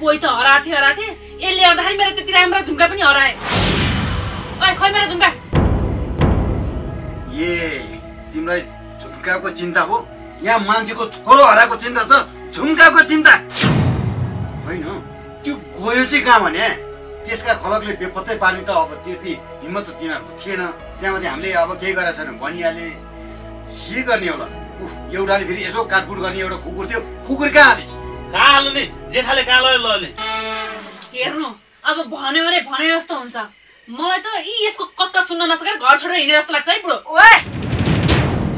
पोइ त हराथे हराथे यसले गर्दाखेरि मेरो त्यति राम्रो झुम्का पनि हराए खै मेरो झुम्का। ए तिमीलाई झुम्काको चिन्ता हो? यहाँ मान्छेको छोरो हराएको चिन्ता छ झुम्काको चिन्ता। होइन। गयो चाहिँ कहाँ भने? त्यसका खलकले बेपत्तै पार्ने त अब त्यति हिम्मत त तिनीहरूको थिएन। त्यहाँमाथि हामीले अब केही गरेको छैन भनिहाले। के गर्ने होला? उफ, एउटाले फेरि यसो काटकुट गर्ने एउटा कुकुर थियो। कुकुर कहाँ हालिस् कहाँ हाल्नु? नि जेठाले कहाँ लयो लले हेर्नु? अब भन्यो भने भने जस्तो हुन्छ। मलाई त यी यसको कत्का सुन्न नसकेर घर छोडेर हिँडे जस्तो लाग्छ है बुढो ओए!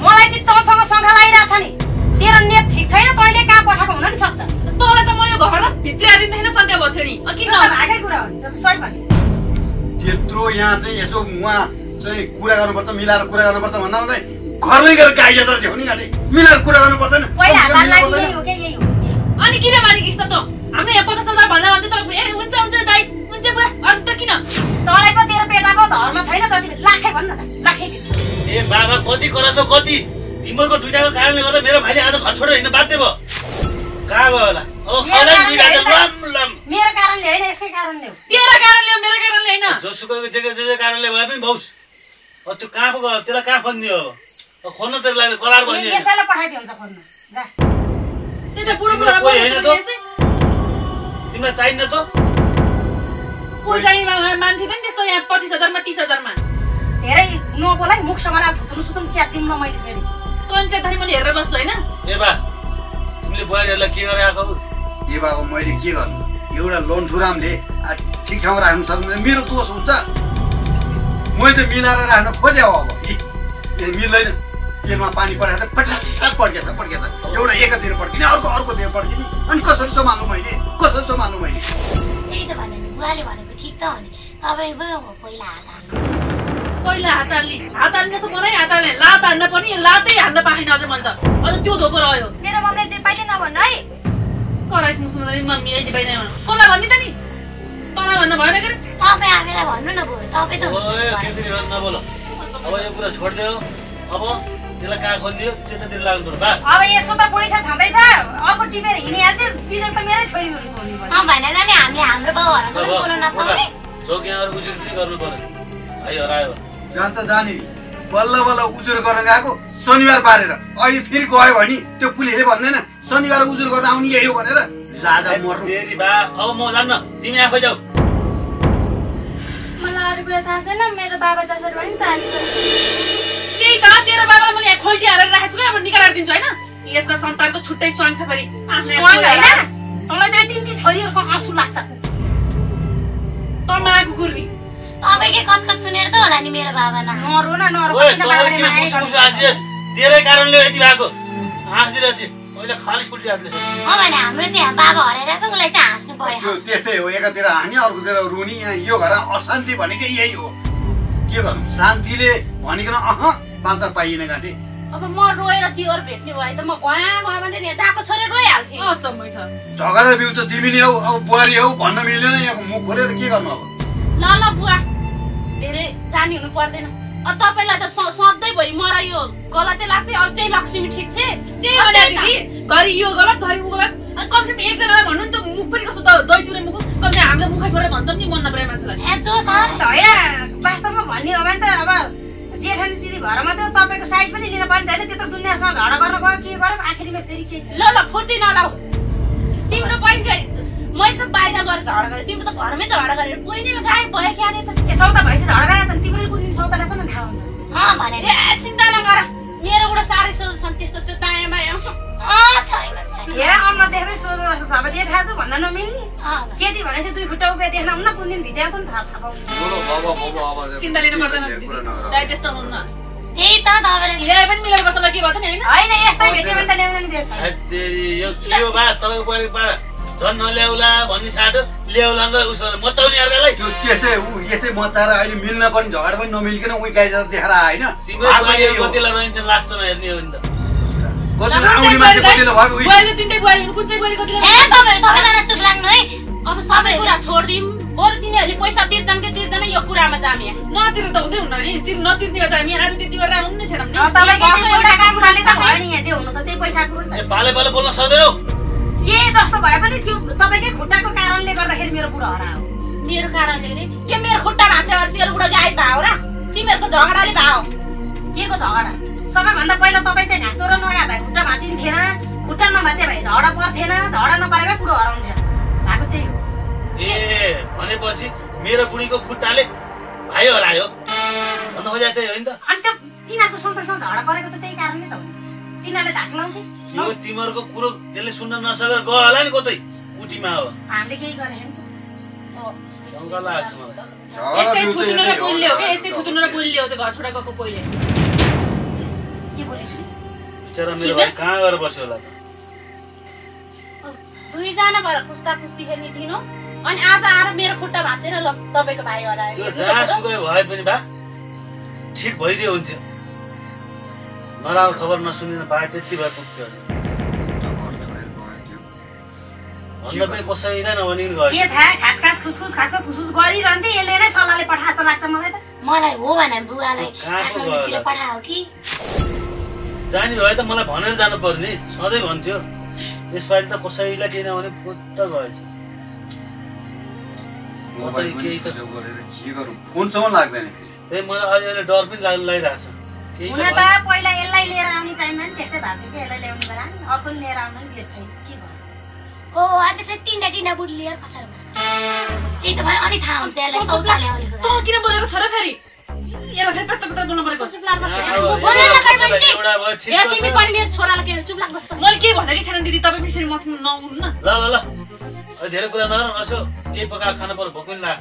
मलाई चाहिँ तँसँग शङ्का लागिरहेछ नि। तेरो नेट ठिक छैन तैँले कहाँ पठाएको हुन नि सक्छ। तँलाई त म यो घरमा भित्री आइदिँदैन शङ्का भएको थियो नि किन? भागै कुरा हो नि त्यो त सही भनिस्। त्यत्रो यहाँ चाहिँ यसो उहाँ चाहिँ कुरा गर्नुपर्छ मिलाएर कुरा गर्नुपर्छ भन्दा हुँदै घरमै गएर गाई जात्रा देऊ नि गाडी मिलाएर कुरा गर्नु पर्दैन अनि किन मारिकिस् त तँ? हाम्रो यहाँ पचास हजार भन्दा भन्दै तपाईँ ए हुन्छ हुन्छ दाइ हुन्छ बुवा। अन्त किन? तँलाई पो तेरो पेटाको धर्म छैन जति बेला लाखै भन्न त लाखै। ए बाबा कति कराउँछौ कति? तिमीहरूको दुइटाको कारणले गर्दा मेरो भाइले आज घर छोडेर हिँड्नु बाध्य भयो। गयो होला मेरो कारणले होइन। लम लम. मेरो कारणले होइन यसकै कारणले हो तेरो कारणले हो मेरो कारणले होइन जोसुकैको जे जे जे कारणले भए पनि भौस अब त्यो कहाँ पो गयो त्यसलाई कहाँ खोज्ने हो अब खोज्न तेरो लागि करार भन्ने यसैलाई पठाइदियो हुन्छ खोज्नु जा त्यही त बुढो बुढो कोही होइन त? तिमीलाई चाहिन्न त. को चाहिँ मा- मान्थे त नि त्यस्तो यहाँ पच्चिस हजारमा तिस हजारमा धेरै नबोलाइ मुख समाएर थुत्रुनु सुत्रुनु च्यात दिनमा मैले फेरि पञ्चायतधरि मैले हेरेर बस्छु होइन ए बा तिमीले बुहारीहरूलाई के गरे आएको ए बाबा मैले के गर्नु? एउटा लोन ठुरामले ठिक ठाउँमा राख्नु सक्दैन। मेरो दोष हुन्छ। मैले त मिलाएर राख्न खोजेँ हो अब ए मिल्दैन। तेलमा पानी परेको त पटक पड्केछ पड्केछ। एउटा एकातिर पड्किने अर्को अर्कोतिर पड्किने। अनि कसरी सम्हाल्नु मैले? कसरी सम्हाल्नु मैले? त्यही त भने नि बुवाले भनेको ठिक त हो नि। तपाईँ पो पहिला हाल्नु। पहिला हात हाल्ने हात हाल्ने जस्तो मलाई हात हाल्ने लात हान्न पनि लातै हान्न पाएन अझ मैले त अझ त्यो धोको रह्यो मेरो मम्मीले जे पाइले नभन्नु है कराइस मुसुमा मम्मी अहिले पाइँदैन कसलाई भन्ने त नि तँलाई भन्न भएन के? तपाईँ हामीलाई भन्नु न बरु तपाईँ त नबोल अब यो कुरा छोडिदियो अब त्यसलाई कहाँ लाग्नु अब यसको त पैसा छँदैछ अब टिपेर हिँडिहाल्छ त मेरै छोरी भनेर नि हामीले हाम्रो बाउहरूलाई पनि बोल्नु नपाउने चौकीहरू उजुर पनि गर्नु पर्यो है हरायो जान त जाने बल्ल बल्ल उजुर गर्न गएको शनिबार पारेर। अहिले फेरि गयो भने त्यो पुलिसले भन्दैन शनिबार उजुर गर्न आउने यही हो भनेर लाजा मर्नु। अब म जान्न। तिमी आफै जाऊ। मलाई अरू कुरा थाहा छैन मेरो बाबा जसरी पनि चाहन्छ। त्यही त तेरो बाबालाई मैले यहाँ खोल्टी हालेर राखेको छु क्या अब निकालेर दिन्छु होइन? यसको सन्तानको छुट्टै स्वाङ छ फेरि। आफ्नै स्वाङ होइन? तँलाई त तिमी छोरीहरूको आँसु लाग्छ। तँ गुर्मी तपाईँकै कचकच सुनेर त होला नि मेरो बाबा न नरो न नरो ओए किन तँलाई बाबाले किन माया मुसु मुसु गर्नु? हाँसिएस् तेरै कारणले यति भएको। हाँसिदिरहेछ मैले खालिस पुल्टी हातले अँ भने हाम्रो चाहिँ बाबा हराइरहेको छ उसलाई चाहिँ हाँस्नु त्यो पर्यो त्यस्तै हो एकातिर हाने अर्कोतिर रुनी। यहाँ यो घर अशान्ति भनेकै यही हो। के गर्नु? शान्तिले भनिकन अह पान्ता पाइएन अब म रोएर दिवर भेट्ने भए त म गएँ गएँ भने नि दाको छोरी रोइहाल्थेँ। अचम्मै छ। झगडा बिउ त तिमी नै हौ अब बुहारी हौ भन्न मिलेन यहाँ मुख खोलेर के गर्नु अब? ल ल बुवा। धेरै जानी हुनु पर्दैन। अब तपाईँलाई त सधैँभरि मलाई यो गलतै लाग्थ्यो अब त्यही लक्ष्मी ठिक छ। त्यही हो दिदी घरि यो गलत घरि ऊ गलत। कमसेकम एकजनालाई भन्नु नि त मुख पनि कस्तो त दही मुख। कम्ती हामीले मुखै गरेर भन्छौँ नि मन नपरे मान्छेलाई। जो छ त होइन। वास्तवमा भन्ने हो भने त अब जेठानी दिदी भएर मात्रै तपाईँको साइड पनि लिन पाइन्छ होइन। त्यत्रो दुनियाँसँग झगडा गरेर गयो के गरौँ आखिरीमा फेरि के छ? ल ल फुर्ती नलाऊ। तिम्रो बहिनी मैले त बाहिर गएर झगडा गरेँ तिम्रो त घरमै झगडा गरेर बहिनी गायब भयो क्या अरे त? ए सौता भएपछि झगडा छन् तिमीले कुन दिन सौता ल्याएको थाहा हुन्छ? अँ भने ए चिन्ता नगर। मेरोबाट साह्रै सोच छन् त्यस्तो त्यो दायाँ बायाँ। हेर अनुहार देख्दै सोझो जस्तो छ। अब जेठा भन्न नमिल्ने। केटी भनेपछि दुई खुट्टा उभिए देख्न हुन्न कुन दिन भित्याउँछ नि थाहा थाहा पाउँछ। चिन्ता लिनु पर्दैन दाइ त्यस्तो हुन्न। त्यही त तपाईँले ल्याए पनि मिलेर बस्नुलाई के भयो त नि होइन? होइन यस्तै भेट्यो भने त ल्याउन नि बेच्छ झन् नल्याउला भन्ने साटो ल्याउला र उसो मचाउने अर्कालाई। त्यो त्यस्तै ऊ यस्तै मचाएर अहिले मिल्न पनि झगडा पनि नमिलिकन उही गाई जात देखाएर होइन। कतिलाई रहन्छ लास्टमा हेर्ने हो भने त। अब सबै कुरा छोडिदिउँ। बरु तिनीहरूले पैसा तिर्छन् कि तिर्दैन यो कुरामा जाने नतिर त हुँदै हुन्न नि। तिर नतिर्ने हो त हामी आज त्यति गरेर आउनु नै। थिएन पाले पाले बोल्न सक्दैनौ? जस्तो भए पनि त्यो तपाईँकै खुट्टाको कारणले गर्दाखेरि मेरो बुढो हरायो। मेरो कारणले रे के मेरो खुट्टा भाँच्यो भने तेरो बुढो गाई भाउ र तिमीहरूको झगडाले भाउ के को झगडा? सबैभन्दा पहिला तपाईँ त्यहाँ घाँस चोरो नगए भए खुट्टा भाँचिन्थेन खुट्टा नभाँचे भए झगडा पर्थेन झगडा नपरे भए बुढो हराउँथेन। भएको त्यही हो। ए भनेपछि मेरो बुढीको खुट्टाले भाइ हरायो? भन्न खोजे त्यही हो नि त। अनि त्यो तिनीहरूको सन्तानसँग झगडा परेको त त्यही कारणले त हो। नि तिनीहरूले धाक लाउँथे। यो तिमीहरूको कुरो त्यसले सुन्न नसकेर गयो होला नि कतै? उटीमा हो हामीले केही गरेन नि शङ्का लाग्छ मलाई। झगडा यसकै बिउ त थुतुनु यतै र हो। पुल्ले हो क्या यसकै थुतुनु र पुल्ले हो। त्यो घर छोरा गएको पहिले के बोलिस रे? बिचरा मेरो भाइ कहाँ गएर बस्यो होला त? दुईजना भएर पुस्ता पुस्ती खेल्ने दिनु अनि आज आएर मेरो खुट्टा भाँचेर ल तपाईँको भाइ हरायो जहाँ। सुकै भए पनि बा ठिक भइदियो हुन्थ्यो। नराम्रो खबर नसुनिन पाए त्यति भए पुग्थ्यो के थाहा? खास खास खुसखुस खास खास खुसखुस गरिरहन्थे यसले नै सल्लाहले पठाएको लाग्छ मलाई त। मलाई हो भने बुवालाई? पठायो कि जाने भए त मलाई भनेर जानु पर्ने सधैँ भन्थ्यो। यसपालि त कसैलाई केही नभने फुट्ट गएछ। पनि के फोनसम्म लाग्दैन त्यही मलाई अहिले अहिले डर पनि लाग लागिरहेको छ हुन त। पहिला यसलाई लिएर आउने टाइममा नि त्यस्तै भएको थियो कि यसलाई ल्याउने बेला नि अर्को लिएर आउँदा नि बिहे छैन के भयो? ओ अनि त्यसै तिनवटा तिनवटा बुढी लिएर कसरी बस्छ? त्यही त भयो अनि थाहा हुन्छ यसलाई तँ किन बोलेको छोरा फेरि? यसलाई फेरि पत्ता पत्ता बोल्नु परेको चुप तिमी। पनि मेरो छोरालाई के चुप लाग बस्छ। मैले केही भनेको छैन दिदी तपाईँ पनि फेरि मथि नहुनु न। ल ल ल। धेरै कुरा नगर असो केही पकाएर खानु पर्यो भोक पनि लाग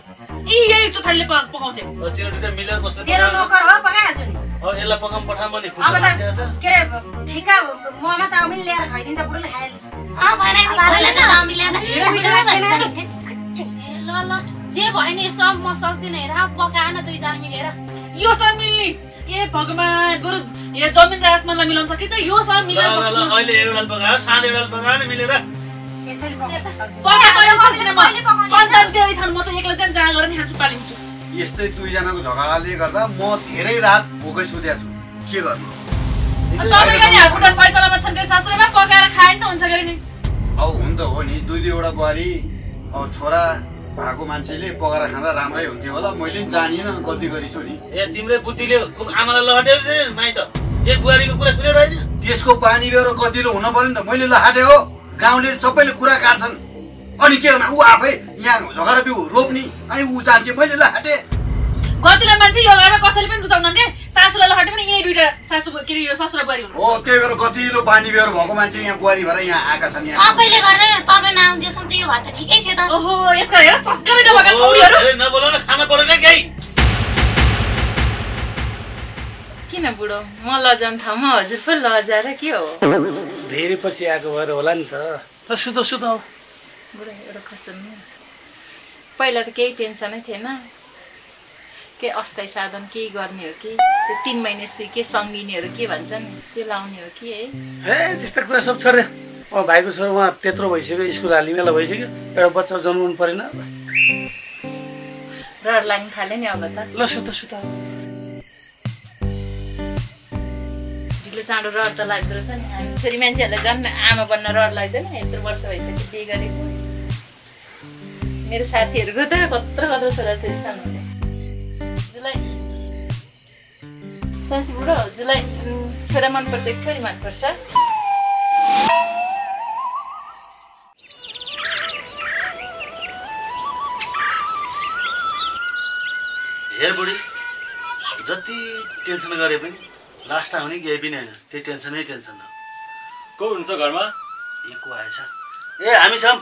यी यही पकाउँछ अब तिनीहरू दुइटा मिलेर बस्नु तेरो नोकर हो पकाइहाल्छु नि। अब यसलाई पकाउनु पठाउँ भने अब खुट्टा मान्छे छ त के अरे ठिक्का मोमो चाउमिन खाइदिन्छ बुढोले खाइहाल्छ। अँ भएन नि पहिला त चाउमिन ल्याउँदा? हेर मिठो लाग्दैन ए, ल ल जे भयो नि सब म सक्दिनँ हेर पकाएन दुईजना मिलेर यो सँग मिल्ने। ए भगवान् बरु यो जमिन र आसमानलाई मिलाउन सकिन्छ यो ल बस्नु अहिले एउटा पकायो सानो एउटा पकायो नि मिलेर यस्तै दुईजनाको झगडाले गर्दा म धेरै रात भोकै सुतेको छु के गर्नु अब हुन त हो नि दुई दुईवटा बुहारी अब छोरा भएको मान्छेले पकाएर खाँदा राम्रै हुन्थ्यो होला मैले नि जानिनँ गल्ती गरेछु नि ए तिम्रै बुद्धिले आमालाई लहट्यो माइत जे बुहारीको कुरा सुनेर होइन त्यसको बानी बेहोरा कतिलो हुन पर्यो नि त मैले लहाटे हो गाउँले सबैले कुरा काट्छन् अनि के गर्नु? ऊ आफै यहाँ झगडा बिउ रोप्ने अनि ऊ जान्छ। मैले लहाटे गतिलो मान्छे यो घरमा कसैले पनि रुचाउनुहुन्थे सासूलाई लहटे पनि यही दुइटा सासू के अरे यो ससुरा बुहारी हुनु हो त्यही भएर कतिलो बानी बेहोरा भएको मान्छे यहाँ बुहारी भएर यहाँ आएका छन्। यहाँ तपाईँले गर्दा तपाईँ नआउँदैछन् त यो भए त ठिकै थियो त। ओहो यसका हेर संस्कारै नभएका छौरीहरू न खाना पर्यो क्या केही किन बुढो? म लजाउने ठाउँमा हजुर पो लजाएर के हो? धेरै पछि आएको भएर होला नि त। सुत सुत। बुढो एउटा कसम पहिला त केही टेन्सनै थिएन। के अस्थायी साधन केही गर्ने हो कि? त्यो तिन महिने सुई के सङ्गिनेहरू के भन्छन्? त्यो लाउने हो कि है? ए त्यस्ता कुरा सब छोड्यो अब भाइको छोरा उहाँ त्यत्रो भइसक्यो स्कुल हाल्ने बेला भइसक्यो। एउटा बच्चा जन्माउनु परेन। रहर लाग्न थाल्यो नि अब त। ल सुत सुत। ढिलो चाँडो रहर त लाग्दो रहेछ नि। हामी छोरी मान्छेहरूलाई झन् आमा बन्न रहर लाग्दैन। यत्रो वर्ष भइसक्यो बिहे गरेको। मेरो साथीहरूको त कत्रो कत्रो छन् भने हजुरलाई। साँच्ची बुढो उम्, छोरा मनपर्छ कि छोरी मनपर्छ? हेर बुढी जति टेन्सन गरे पनि लास्ट आउने केही पनि होइन। त्यही टेन्सनै टेन्सन हो। को हुनुहुन्छ घरमा? ए को आएछ? ए हामी छौँ।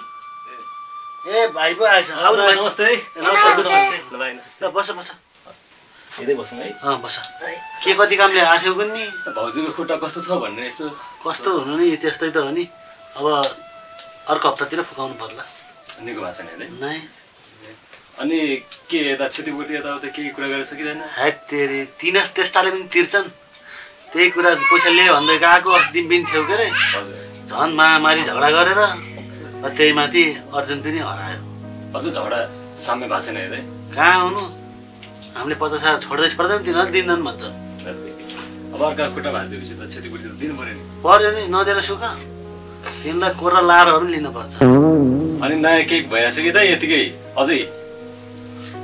ए भाइ पो आएछ। आउनु नमस्ते नमस्ते, बस बस। यतै बस्नु है। अँ बस। के कति कामले आएको थियो कुन्नी भाउजूको खुट्टा कस्तो छ भनेर यसो। कस्तो हुनु नि? त्यस्तै त हो नि। अब अर्को हप्तातिर फुकाउनु पर्ला। निको भएको छैन है नै। अनि के यता क्षतिपूर्ति यताउता केही कुरा गरेर सकिँदैन ह्याक तेरि। तिनस त्यस्ताले पनि तिर्छन्। त्यही कुरा पैसा लियो भन्दै गएको अस्ति दिन पनि थियो के अरे? झन् महामारी झगडा गरेर त्यही माथि अर्जुन पनि हरायो। हजुर झगडा साम्य भएको छैन हेर्दै कहाँ हुनु हामीले पचास हजार छोड्दै छोड्दै पनि तिनीहरू दिँदैन भन्छ। अब अर्का खुट्टा भाँचिदिएपछि त क्षतिपूर्ति त दिनु पऱ्यो नि। पर्यो नि नदिएर सुख। तिमीलाई कोरा लाएर पनि लिनुपर्छ। अनि नयाँ केक भइरहेछ कि त यतिकै? अझै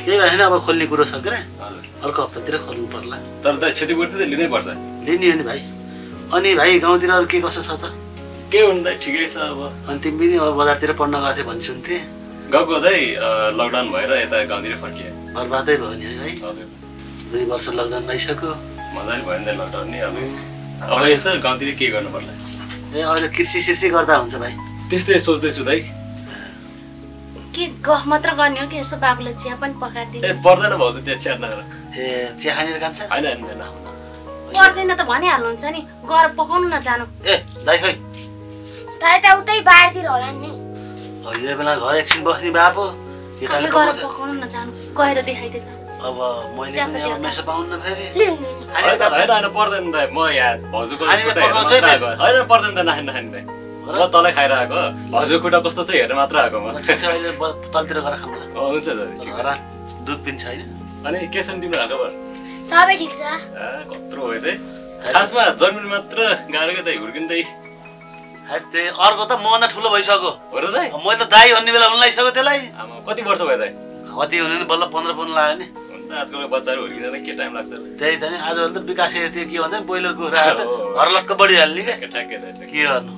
केही भएन अब खोल्ने कुरो हजुर अर्को हप्तातिर खोल्नु पर्ला तर त क्षतिपूर्ति त लिनै पर्छ लिने हो नि भाइ अनि भाइ गाउँतिर अरू के कसो छ त के हुनु त ठिकै छ अब अनि तिमी पनि अब बजारतिर पढ्न गएको थियो भन्ने सुन्थेँ गएको हुँदै लकडाउन भएर यता गाउँतिर फर्किएँ बर्बादै भयो नि है भाइ हजुर दुई वर्ष लकडाउन भइसक्यो मजाले भयो नि त लकडाउन नि अब अब यस्तो गाउँतिर के गर्नु पर्ला ए अहिले कृषि सिर्सी गर्दा हुन्छ भाइ त्यस्तै सोच्दैछु दाइ के गफ मात्र गर्ने हो कि यसो बाबुलाई चिया पनि पकाइदिनु? ए पर्दैन भाउजू त्यो च्याट नगर ए चिया खानेर खान्छ? होइन होइन। पर्दैन त भनिहाल्नुहुन्छ नि। गएर पकाउनु न जानु ए दाइ खै। दाइ त उतै बाहिरतिर होला नि। अब यो बेला घर एकछिन बस्ने पो केटाले गएर। पकाउनु न जानु गएर देखाइदिए जानु अब मैले मेसो पाउनु फेरि लि, होइन होइन होइन, पर्दैन त म यहाँ भाउजूको हामीले खुट्टा हेर्न पकाउँछ है मात्र आएको। होइन पर्दैन त नखाने नखाने दाइ। म तलै खाएर आएको भाउजूको खुट्टा कस्तो छ हेर्न मात्र आएको म। तलतिर गएर हुन्छ दुध पनि छैन अनि के छ नि तिम्रो हालखबर सबै ठिक छ। कत्रो भयो चाहिँ। खासमा जन्मिनु मात्र गाह्रो क्या दाइ हुर्किँदै। है त्यही अर्को त मभन्दा ठुलो भइसक्यो। हो र दाइ? मैले त दाई भन्ने बेला हुन लगाइसक्यो त्यसलाई। आमा कति वर्ष भयो दाइ? कति हुने नि बल्ल पन्ध्र पन्ध्र लाग्यो नि। हुन त आजकलको बच्चाहरू हुर्किँदैन के टाइम लाग्छ त्यही त नि आजभोलि त विकास त्यो के भन्छ बोइलर कुखुराहरू त हरलक्क बढिहाल्ने। के गर्नु?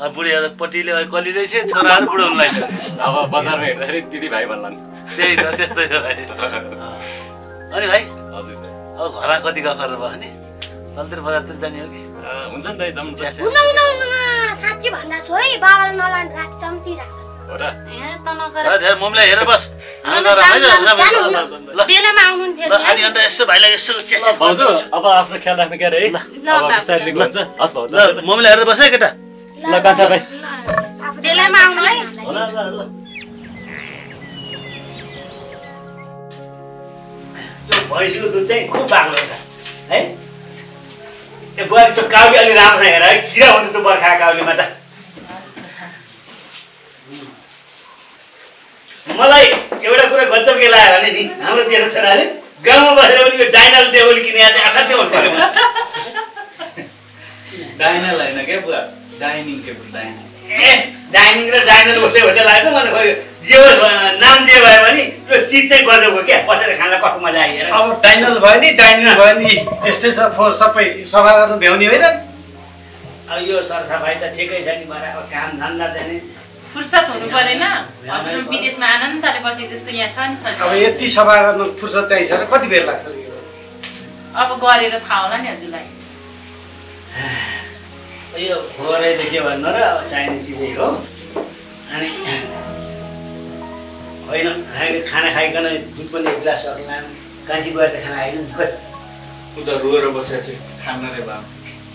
अब बुढी अब पट्टीले अहिले कलिँदैछ छोराहरू बुढो हुन लगाइसक्यो अब बजारमा हेर्दाखेरि दिदी भाइ भन्ला नि त्यही त त्यस्तै छ भाइ। अनि भाइ? हजुर। अब घर कति गफहरू भयो नि तलतिर बजारतिर जाने हो कि? हुन्छ नि जाउँ। चिया हुन साँच्ची भन्दा छु है नलानु राख्छ त बस। त यसो भाइलाई यसो भाउजू अब आफ्नो ख्याल राख्नु क्या अरे हेरेर बस है केटा। ल कान्छा भाइ। बेलामा आउनु है। भैँसीको दुध चाहिँ खुब बाक्लो छ है? ए बुहारी त्यो काउली अलि राम्रोसँग हेर है? किरा हुन्छ त्यो बर्खा काउलीमा त। मलाई एउटा कुरा गजब के लाग्यो भने नि हाम्रो जेठो छोराले गाउँमा बसेर पनि यो डाइनल टेबल किने चाहिँ असाध्यै मन पऱ्यो मलाई। डाइनल होइन क्या बुवा? Dining table dining. ए डाइनिङ र डाइनल उठ्दै उठ्दै लाग्यो त म त खोइ जे होस् नाम जे भयो भने यो चिज चाहिँ गजबको क्या? बसेर खाना कस्तो मजा आइहेर अब डाइनल भयो नि डाइनिङ भयो नि यस्तै छ सबै सफा गर्नु भ्याउने होइन। अब यो सरसफाइ त ठिकै छ नि मलाई अब काम धन्दा त नि फुर्सद हुनु परेन। हजुर विदेशमा आनन्दले बसे जस्तो यहाँ छ नि अब सजिलो यति सफा गर्नु फुर्सद चाहिन्छ र कति बेर लाग्छ यो? अब गरेर थाहा होला नि हजुरलाई। यो खोरै त के भन्नु र अब चाहिने चिजै हो। अनि होइन हामी खाना खाइकन दुध पनि एक गिलास सक्ला कान्छी गएर त खाना आएन नि खोइ। उता रोएर बसेको चाहिँ खान्न रे बा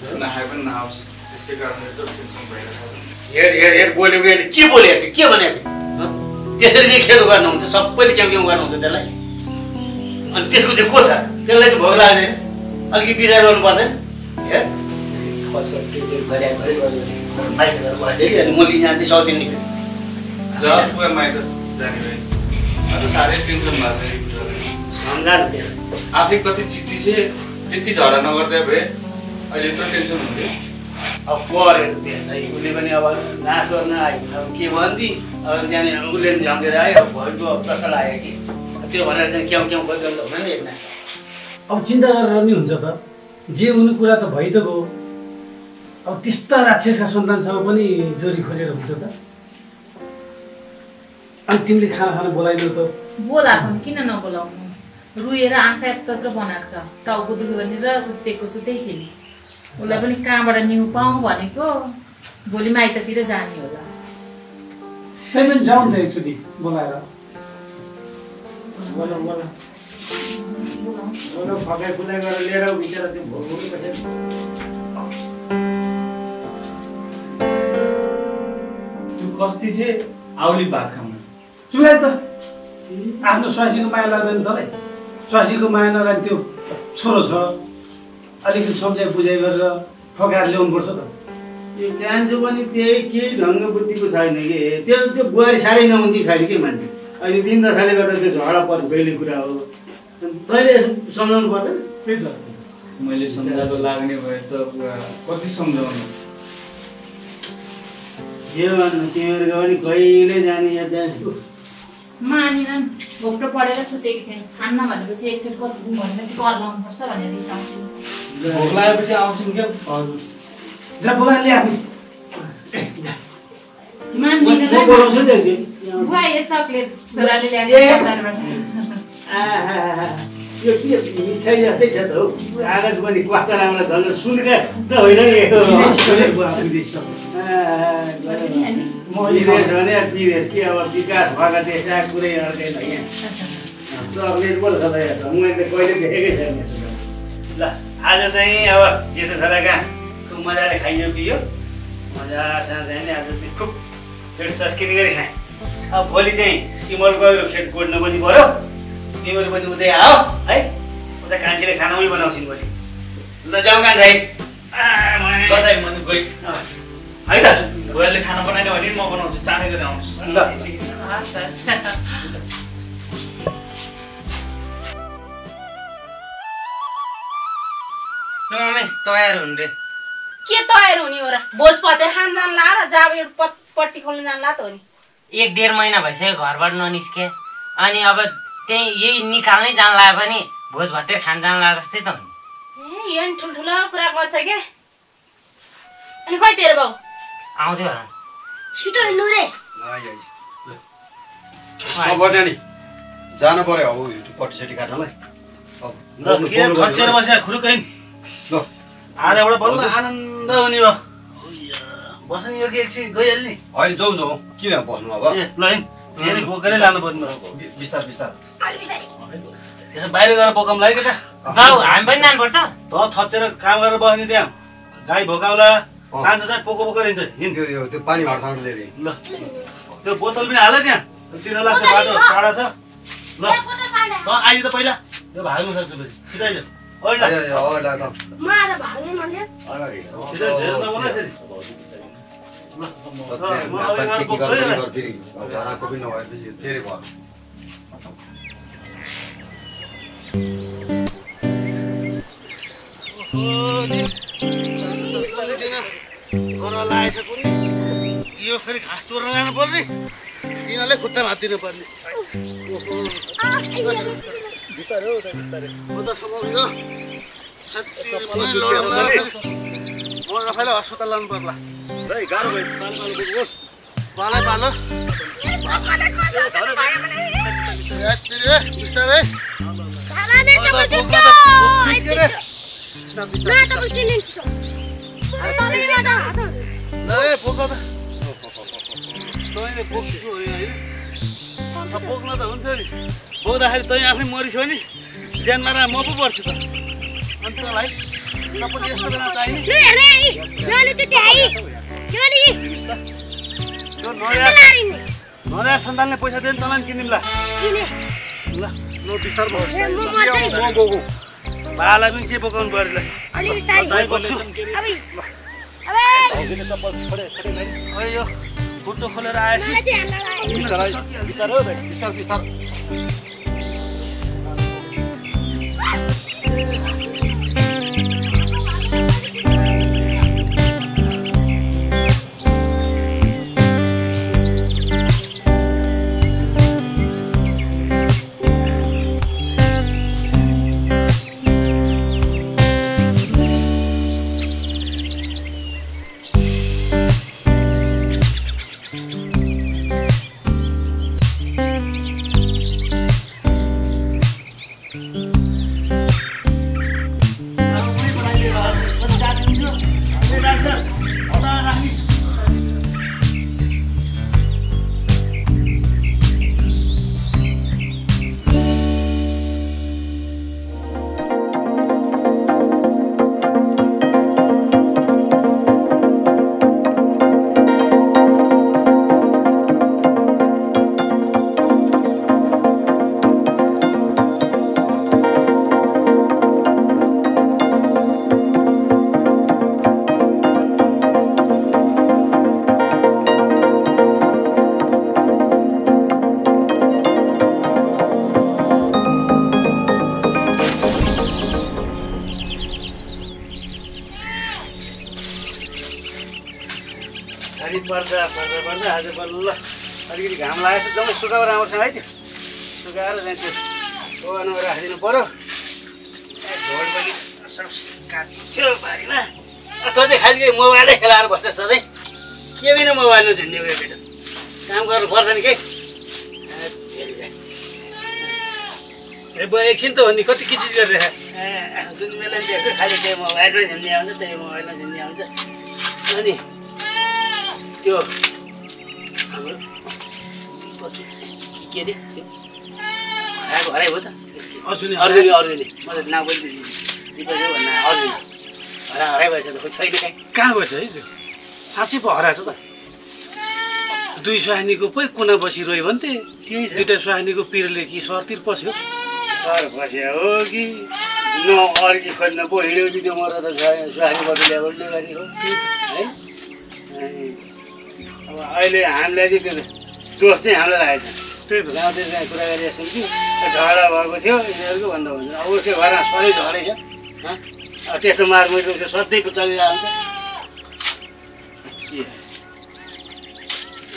नखाए पनि नआओस् त्यसकै कारणले यत्रो टेन्सन भइरहेको छ हेर हेर हेर बोलेको हेर के बोलेको थियो के भनेको थियो? त्यसरी चाहिँ खेल गर्नुहुन्छ सबैले क्याउ क्याउ गर्नुहुन्छ त्यसलाई। अनि त्यसको चाहिँ को छ? त्यसलाई चाहिँ भोग लाग्दैन। अलिकति विचार गर्नु पर्दैन। हेर। आफै कति चित्ती छ त्यति झगडा नगर्दा भए अहिले यत्रो टेन्सन हुन्थ्यो अब परेछ त्यसलाई उसले पनि अब नाचो नआयो अब के भन्दी अब त्यहाँनिर उसले पनि झम्टेर आयो भइको प्रश्न लाग्यो कि त्यो भनेर चाहिँ क्याउ क्याउ बजाउनु त हुँदैन एक नाच अब चिन्ता गरेर नि हुन्छ त। जे हुने कुरा त भइ त गयो अब त्यस्ता राक्षसका सन्तानसँग पनि जोरी खोजेर हुन्छ त। अनि तिमीले खाना खान बोलाइदियो त। बोलाएको नि किन नबोलाउनु? रुएर आँखा यत्र बनाएको छ। टाउको दुख्यो भने र सुतेको सुतै छिन्। उसलाई पनि कहाँबाट न्यु पाऊँ भनेको? भोलि माइततिर जाने होला। त्यही पनि जाउँ त एकचोटि बोलाएर। बोला बोला। फकाइ फुलाइ गरेर लिएर बिचरा त्यो भोग्नु कस्ती चाहिँ आउली भात खाउन। चुलाइ त। आफ्नो स्वासीको माया लाग्दैन तँलाई। स्वासीको माया नलाग्ने त्यो छोरो छ। अलिकति सम्झाइ बुझाइ गरेर फकाएर ल्याउनुपर्छ त। यो कान्छो पनि त्यही केही ढङ्ग बुद्धिको छैन कि? त्यो त्यो बुहारी साह्रै नहुन्थी छैन कि मान्छे? अहिले दिन दशाले गर्दा त्यो झगडा पर्नु पहिलो कुरा हो। तैँले सम्झाउनु पर्दैन? त्यही त मैले सम्झाएको लाग्ने भए त पुरा कति सम्झाउनु? के भन्नु? तिमीहरूको पनि कहिले जाने या जाने मानिनन्। भोक्टो पढेर सुतेकी छिन्। खान्न भनेपछि एकचोटि कति भनेपछि कर लाउनुपर्छ भनेर रिसाउँछु भोक लागेपछि आउँछौँ क्या? हजुर जा नि एकछिन। बुवा यो चक्लेट छोराले। ल्याएको बजारबाट यो के मिठाई जस्तै छ त हौ। कागज पनि कस्तो राम्रो झन् सुनका त होइन नि। यो विदेश भने विदेश के अब विकास भएको देश आ कुरै अर्कै छ यहाँ। चक्लेट पो छ त यहाँ मैले त कहिले देखेकै छैन। ल आज चाहिँ अब जेठो छोराका खुब मजाले खाइयो पियो। मजासँग चाहिँ नि आज चाहिँ खुब पेट चस्किने गरी खाएँ। अब भोलि चाहिँ सिमल गएर खेत कोड्न पनि पऱ्यो तिमीहरू पनि उतै आऊ है? उता कान्छीले खाना पनि बनाउँछिन् भोलि। ल जाउँ कान्छा। है कतै मन गइ है त? बुवाले खाना बनाएन भने म बनाउँछु चाँडै गरेर आउँछु ल। तयार हुनु रे। के तयार हुने हो र? भोज पतेर खान जान्ला र जाब पट्टी खोल्न जान्ला त हो नि। एक डेढ महिना भइसक्यो घरबाट ननिस्के। अनि अब त्यही यही निकाल्नै जान लाग्यो भने भोज भतेर खान जान लाग्यो जस्तै त हो नि ए यो नि ठुल्ठुलो कुरा गर्छ के? अनि खोइ तेरो बाउ? आउँथ्यो होला छिटो हिँड्नु रे। जानु पर्यो अब यो पट्टिसटी काट्नलाई। अब ल के खच्चेर बस्या खुरुकैन ल। आजबाट बल्ल आनन्द हुने भयो। बस्नु यो के एकछिन गइहाल्ने। अहिले जाउँ जाउँ। किन बस्नु अब? ए ल हिँड। फेरि बोकेरै लानु पर्ने बिस्तार बिस्तार। त्यसो बाहिर गएर बोकाउँला है केटा। हामी पनि जानुपर्छ। त थच्चेर काम गरेर बस्ने त्यहाँ। गाई भोकाउला कान्छ चाहिँ पोको पोको लिन्छ। हिँड त्यो यो त्यो पानी भाँडसँग लिएर। ल। त्यो बोतल पनि हाल त्यहाँ। तिर लाग्छ बाटो टाढा छ। ल। त आइज त पहिला। त्यो भाग्नु सक्छ फेरि। छिटो आइज। अहिले फेरि कुनै यो फेरि घाँस चोर्न जानु पर्ने यिनीहरूले खुट्टा भाँचिदिनु पर्ने म त म अस्पताल लानु पर्ला। पालै पालो बिस्तारै ल ए बोक्न त तैँले बोक्छु होइन बोक्न त हुन्थ्यो नि बोक्दाखेरि तैँ आफै मरिस् भने ज्यान मारेर म पो पर्छु त। अनि तँलाई नयाँ सन्तानले पैसा दियो नि तँलाई किनिदिउँला ल ल बिस्तार भयो बाला पनि के बोकाउनु पऱ्यो दही बोक्छु अबे आज बल्ल अलिकति घाम लागेको छ। जम्मै सुकाएर आउँछ है त्यो। सुकाएर चाहिँ त्यो ओभनमा राखिदिनु पऱ्यो ढोड पनि सब काट्यो बारीमा। तँ चाहिँ खालि मोबाइलै खेलाएर बस्छ सधैँ के बिना मोबाइलमा झुन्ने उयो बेटा? काम गर्नु पर्दैन के? ए बुवा एकछिन त हो नि कति के चिज गरिरहेको जुन बेला पनि देख्छु खालि त्यही मोबाइलमै झुन्ने आउँछ त्यही मोबाइलमा झुन्ने आउँछ। अनि त्यो के अरे? हराएको हराइ हो त। अर्जुनी अर्जुनी अर्जुनी म त नाम पनि दिपेश हो भन्दा अर्जुनी। हरा हराइ भएछ त खोइ छैन कहीँ। कहाँ गएछ है त्यो? साँच्चै पो हराएछ त। दुई सुहानीको पै कुना बसिरह्यो भने त्यही। त। दुइटा सुहानीको पिरले कि सरतिर पस्यो? सर फस्यो हो कि? न अर्की खोज्न पो हिँड्यो कि त्यो मर त सुहानीबाट ल्याबरले गरी हो। है? अब अहिले हामीलाई चाहिँ त्यो दोष चाहिँ हामीलाई लागेको छ। त्यही त। गाउँतिर कुरा गरिरहेको छौँ कि? झगडा भएको थियो यिनीहरूको भन्दा भन्छ अब उसको घरमा सधैँ झगडै छ त्यस्तो मारमुर उसको सधैँको चलिरहेको हुन्छ?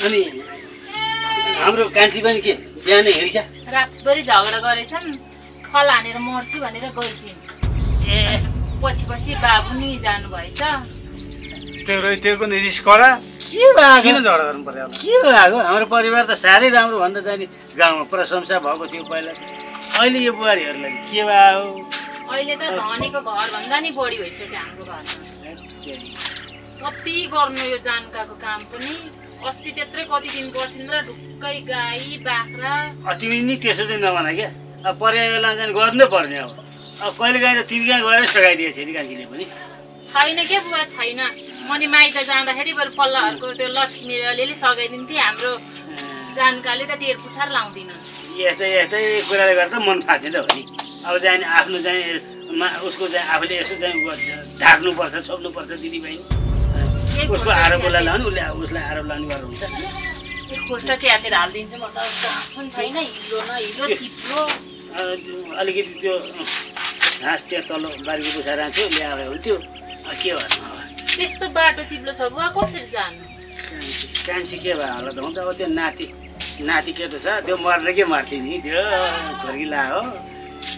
अनि हाम्रो कान्छी पनि के? बिहानै हिँड्छ। रातभरि झगडा गरेछन् खल हानेर मर्छु भनेर गइछिन् ए। पछि पछि बाबु नि जानुभएछ। त्यो त्यो पनि रिस कडा के भएको? किन झगडा गर्नु पर्यो के भएको? हाम्रो परिवार त साह्रै राम्रो भन्दा जाने गाउँमा प्रशंसा भएको थियो पहिला। अहिले यो बुहारीहरूलाई के भयो? अहिले त धनीको घर भन्दा नि बढी भइसक्यो हाम्रो घरमा कति गर्नु यो जानकाको काम पनि? अस्ति त्यत्रै कति दिन बसिन् र ढुक्कै गाई बाख्रा। तिमी नि त्यसो चाहिँ नभन क्या। अब पर्याय चाहिँ गर्नै पर्ने अब अब कहिले काहीँ त तिमी कहाँ गएर सघाइदिएछ नि कान्छीले पनि? छैन के बुवा छैन। मैले माइत जाँदाखेरि बरु पल्लाहरूको त्यो लक्ष्मी अलिअलि सघाइदिन्थेँ हाम्रो जानकाले त टेर पुछार लाउँदिन। यस्तै यस्तै कुराले गर्दा मन फाट्छ त हो नि। अब चाहिँ नि आफ्नो चाहिँ मा उसको चाहिँ आफूले यसो चाहिँ ढाक्नुपर्छ छोप्नुपर्छ दिदीबहिनी। उसको आरोप लाउने उसले उसलाई आरोप लाउने गरेर हुन्छ यो खोस्टा च्यातेर हालिदिन्छु म त घाँस पनि छैन हिलो न हिलो चिप्लो। अब अलिकति त्यो घाँस त्यहाँ तल्लो बारीको पुछाएर थियो ल्याएर हुन्थ्यो। के गर्नु? अब त्यस्तो बाटो चिप्लो छ बुवा कसरी जानु? कान्छी के भयो? होला त अब त्यो नाति नाति केटो छ त्यो मर्ने के मर्थ्यो नि? त्यो खर्किला हो।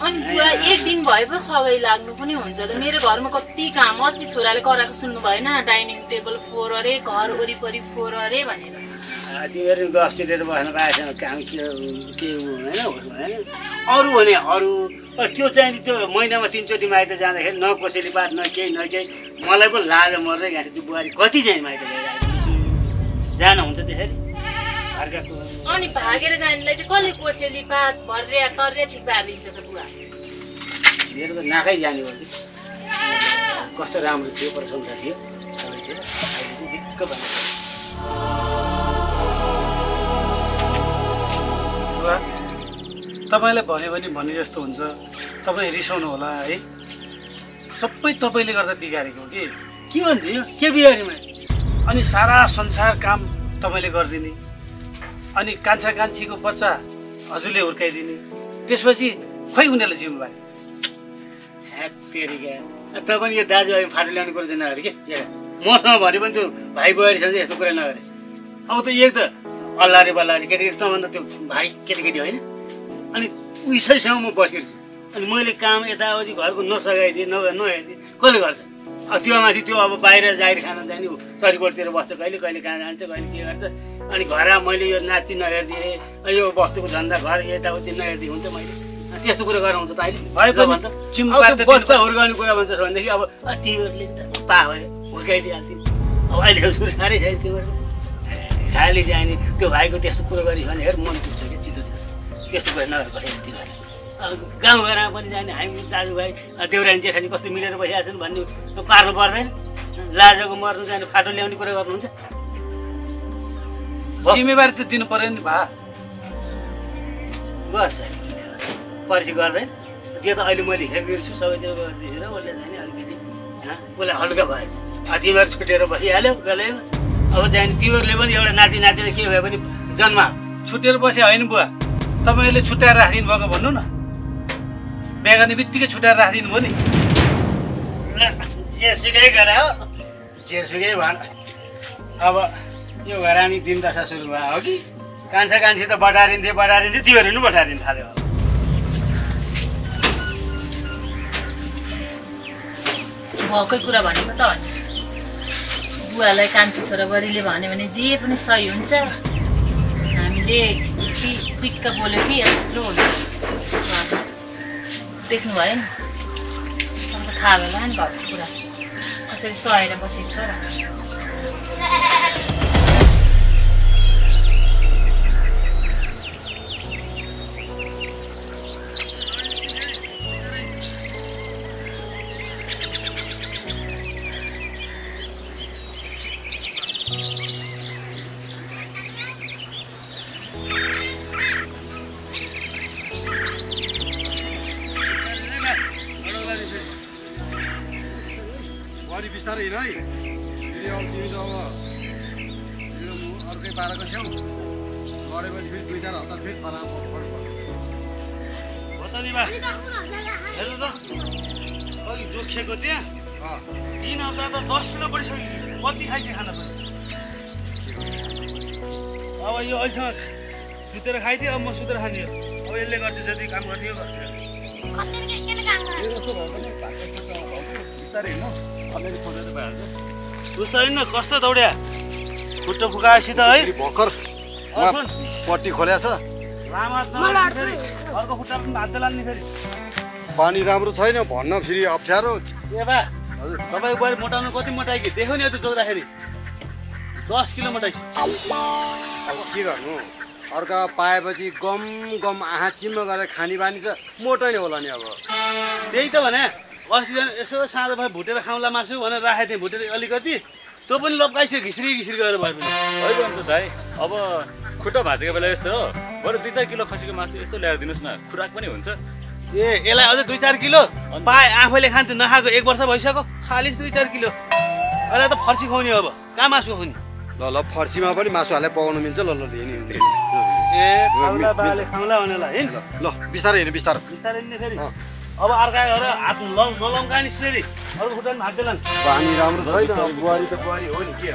अनि बुवा एक दिन भए पो सगाइ लाग्नु पनि हुन्छ त। मेरो घरमा कति काम अस्ति छोराले कराएको सुन्नु भएन। डाइनिङ टेबल फोहोर अरे घर वरिपरि फोहोर अरे भनेर। तिमीहरू चिटेर बस्न पाएछ काम के के होइन होइन अरू भने अरू। त्यो चाहिँ त्यो महिनामा तिनचोटि माइत जाँदाखेरि न कसैले बात न केही न केही। मलाई पो लाज मर्दै गएको त्यो बुहारी। कति चाहिँ माइत गइरहेको जानुहुन्छ त्यसरी। अर्काको। अनि भागेर जानेलाई चाहिँ कसले कोसेली पात भर्रिया तर्रिया ठिक पारिदिन्छ त बुवा? मेरो त नाकै जाने हो कि। कस्तो राम्रो थियो प्रशंसा थियो सबैतिर अहिले चाहिँ दिक्क भएको तपाईँले भन्यो भने भने जस्तो हुन्छ। तपाईँ रिसाउनु होला है? सबै तपाईँले गर्दा बिगारेको कि? के भन्छ यो? के बिहारीमा अनि सारा संसार काम तपाईँले गरिदिने। अनि कान्छा कान्छीको बच्चा हजुरले हुर्काइदिने। त्यसपछि खै उनीहरूलाई जिम्मेवारी तपाईँ यो दाजुभाइ फाटो ल्याउनु कुरो नगरे कि? मसँग भने पनि त्यो भाइ बुहारी छ यस्तो कुरा नगरेछ अब त एक त अल्लारे बल्लारे केटाकेटी तँभन्दा त्यो भाइ केटाकेटी होइन? अनि उइसैसँग म बसेको छु। अनि मैले काम यताउति घरको नसघाइदिएँ न नहेरिदिएँ। कसले गर्छ? अब त्यो माथि त्यो अब बाहिर जाहिर खान जाने चरीकोटतिर बस्छ कहिले कहिले कहाँ जान्छ कहिले के गर्छ। अनि घर मैले यो नाति नहेरिदिएँ यो वस्तुको धन्दा घर यताउति नहेरिदिएँ हुन्छ मैले। त्यस्तो कुरा गराउँछ त अहिले त। बच्चा हुर्काउने कुरा भन्छ भनेदेखि अब तिमीहरूले त पा भयो हुर्काइदिइहाल्थ्यो अब अहिले सुरु साह्रै छैन तिमीहरू खाली चाहिँ नि त्यो भाइको त्यस्तो कुरो गरिस् भने हेर मन दुख्छ कि चित्त दुख्छ त्यस्तो कुरा नगर भयो तिमीहरू अब गाउँघरमा पनि जाने हामी दाजुभाइ देउरानी जेठानी कस्तो मिलेर बसिरहेको छन् भन्ने पार्नु पर्दैन। लाजको मर्नु जाने फाटो ल्याउने कुरा गर्नुहुन्छ। जिम्मेवारी त दिनु पर्यो नि भा। गर्छ। पछि गर्दैन। त्यो त अहिले मैले हेरिदिन्छु सबैतिर गरिदिन्छु र उसले चाहिँ नि अलिकति उसलाई हल्का भयो। तिमीहरू छुटेर बसिहाल्यो गलेमा अब चाहिँ नि तिमीहरूले पनि एउटा नाति नातिले के भए पनि जन्म। छुटेर बसे होइन बुवा। तपाईँले छुट्याएर राखिदिनु भएको भन्नु न। बिहा गर्ने बित्तिकै छुट्याएर राखिदिनु भयो नि। जेसुकै गरे हो। जेसुकै भन। अब यो घरानी दिन दशा सुरु भयो हो कि? कान्छा कान्छी त बटारिन्थे बटारिन्थे तिमीहरू पनि बटारिन थाल्यो। अब भएकै कुरा भनेको त होइन। बुवालाई कान्छो छोरा बुहारीले भन्यो भने जे पनि सही हुन्छ हामीले यति चिक्क बोल्यो कि यत्रो हुन्छ। घरमा। देख्नु भयो नि थाहा भयो होला नि घरको कुरा। कसरी सहेर बसेको छ र। बिस्तारै हिँड है। फेरि अब तिमी त अब। यो अर्कै पाराको छेउ। गऱ्योपछि फेरि दुई चार हप्ता फेरि फलाम पर्नु हो त नि बा हेर्नु त। अघि जोखिएको त्यहाँ तिन हप्ता त दस किलो बढिसक्यो। कति खाइछ खाना पनि? अब यो अहिलेसम्म सुतेर खाइदियो अब म सुतेर खाने अब यसले गर्छ जति काम गर्ने गर्छ। सुस्त होइन कस्तो दौड्या? खुट्टा फुकाएपछि त है। भर्खर। पट्टी खोल्या छ अर्को खुट्टा पनि भात लाने फेरि। पानी राम्रो छैन भन्न फेरि अप्ठ्यारो। ए बा। तपाईँको बुहारी मोटाउनु कति मोटाइ कि देख्यो नि यो त जोग्दाखेरि दस किलो मोटाइछ अब के गर्नु? अर्का पाएपछि गम गम आँखा चिम्म गरेर खाने बानी छ मोटो नै होला नि अब। त्यही त भने अस्ति झन् यसो साँझ भए भुटेर खाउँला मासु भनेर राखेको थिएँ भुटेर अलिकति। त्यो पनि लप्काइसक्यो घिस्री घिस्री गरेर भए पनि। होइन अन्त दाइ अब खुट्टा भाँचेको बेला यस्तो हो। बरु दुई चार किलो खसीको मासु यसो ल्याएर दिनुहोस् न खुराक पनि हुन्छ। ए यसलाई अझै दुई चार किलो? पाए आफैले खान्थ्यो नखाएको एक वर्ष भइसक्यो खालिस दुई चार किलो। अहिले त फर्सी खुवाउने अब कहाँ मासु खुवाउने? ल ल फर्सीमा पनि मासु हालेर पकाउनु मिल्छ ल ल लिने ए ल बिस्तारै हिँड्नु बिस्तारै। बिस्तारै हिँड्ने फेरि। अब अर्का गएर हात लङ नलङ्का नि फेरि। अरू खुट्टा पनि भाग्दैन। पानी राम्रो छैन। बुहारी त बुहारी हो नि के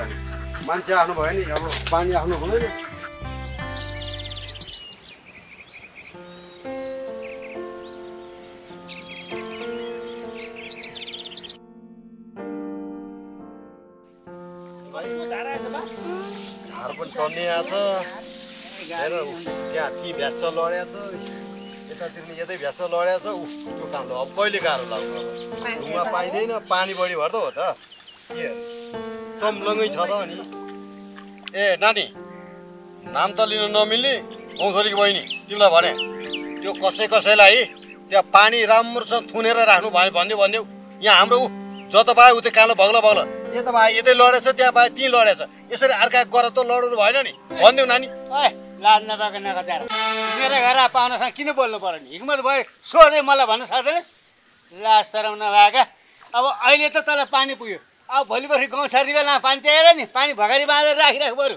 मान्छे आफ्नो भयो नि अब पानी आफ्नो हुँदैन। आएको छ हेर त्यहाँ ती भ्यास लड्या छ यतातिर नि यतै भ्यास लड्या छ। ऊ त्यो काम अब कहिले गाह्रो लाग्नु अब ढुङ्गा पाइँदैन पानी बढी भएर त हो त। के चम्लङ्गै छ त अनि। ए नानी नाम त लिन नमिल्ने। गौँथोलीको बहिनी तिमीलाई भने त्यो कसै कसैलाई त्यहाँ पानी राम्रोसँग थुनेर राख्नु भने भनिदेऊ भनिदेऊ यहाँ हाम्रो ऊ जता पायो उतै कालो भग्लो भग्लो। यता पायो यतै लडेछ त्यहाँ पायो त्यहीँ लडेछ। यसरी अर्का गर त लडाउनु भएन नि। भनिदेऊ नानी। लाज नपाएको मेरो घर पाहुनासँग किन बोल्नु पर्यो नि? हिक्मत भयो सोधे मलाई भन्न सक्दैनस् लाज शरम नभएका। अब अहिले त तँलाई पानी पुग्यो। अब भोलि पर्सि गाउँ छर्ने बेलामा पानी चाहिएर नि? पानी भगारी बाँधेर राखिराख बरु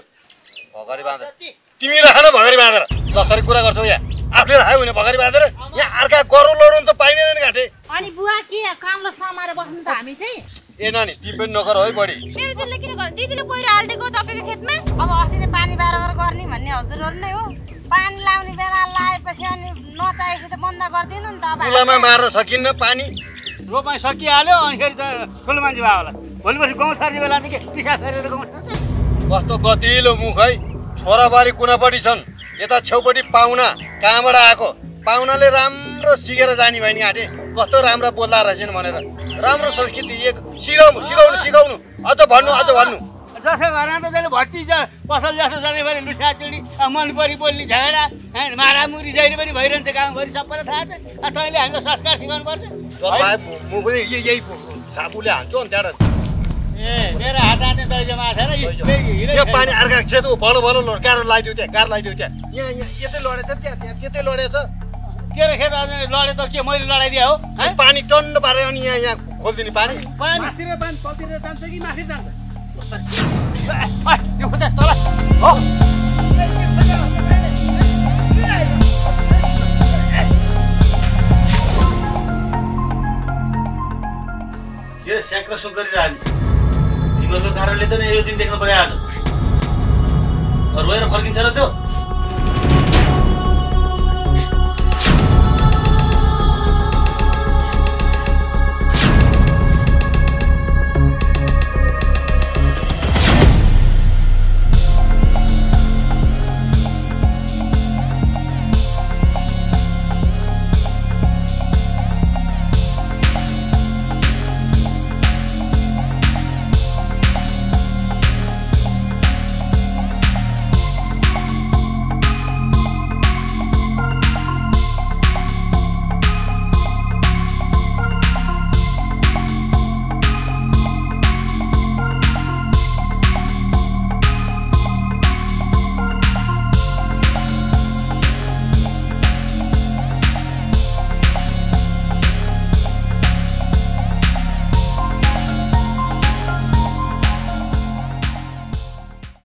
भगरी बाँधेर? तिमी राख न भगरी बाँधेर। जसरी कुरा गर्छौ यहाँ आफूले राख्यो भने भगरी बाँधेर यहाँ अर्का गरौँ लडौँ त पाइँदैन नि घाटे। अनि बुवा के कामलाई समाएर बस्नु त हामी चाहिँ? ए नानी तिमी पनि नगर है बढी मेरो दिदीले किन गर्नु? दिदीले पहिरो हालिदिएको तपाईँको खेतमा? अब अस्ति नै पानी बारबार गर्ने भन्ने हजुरहरू नै हो। पानी लाउने बेला लाएपछि अनि नचाहेपछि त बन्द गरिदिनु नि त अब कुलामा मार्न सकिन्न पानी। रोपाइ सकिहाल्यो अनि फेरि त ठुलो मान्छे भयो होला। भोलि पर्सि गाउँ छर्ने बेला त के? पिसा फेरेर गाउँ। कस्तो गतिलो मुख है। छोराबारी कुनापट्टि छन्? यता छेउपट्टि पाहुना कहाँबाट आएको? पाहुनाले राम्रो सिकेर जाने भयो नि आँटे कस्तो राम्रो बोल्दा रहेछन् भनेर। राम्रो संस्कृति एक। सिकाउनु सिकाउनु सिकाउनु। अझ भन्नु अझ भन्नु। जसो घरमा त त्यसले भट्टी छ पसल जस्तो जाने भने लुसा चिडी मनपरी बोल्ने झगडा मारामुरी जहिले पनि भइरहन्छ गाउँभरि सबैलाई थाहा छ। तैँले हामीलाई संस्कार सिकाउनु पर्छ भाइ, म पनि यही साबुले अनि त्यहाँबाट। यी- यो। पानी अर्का खेत ऊ भलो भलो लोड गाह्रो लगाइदियो त्यहाँ गाह्रो लगाइदियो त्यहाँ। यहाँ यहाँ यतै लडेछ त्यहाँ त्यहाँ त्यतै लडेछ। तेरो खेत आज लडे त के मैले लडाइदिएँ हो? पानी टन्न पारेर अनि यहाँ यहाँ खोलिदिने पानी। पानी। माथितिर पानी तलतिर जान्छ कि माथि जान्छ? यो खोज तल। हो। के स्याक्र सुक गरिरहने। तिमीहरूको कारणले त नि यो दिन देख्नु पर्यो आज रोएर फर्किन्छ र त्यो।